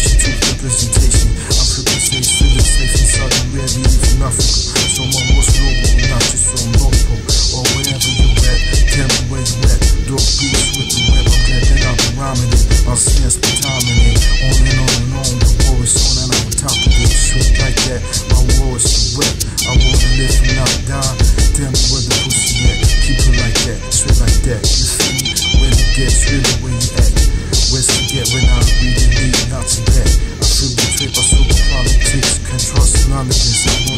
presentation, truth representation. Africa stays through the safe in Saudi Arabia, even Africa. So my most noble, not just from North Pole or wherever you're at. Tell me where you at. Dog boots with the rap. I'm glad that I've been rhyming it. I'll sense the timing it. On and on and on. The war is on and I'm on top of it. Shit like that. My war is the rep. I wanna live and not die. Tell me where the pussy at. Keep it like that. Shit like that. You see me? When it gets real, where you at? Where's to get when I'm the lead? Not to paper, super politics, can't trust none of.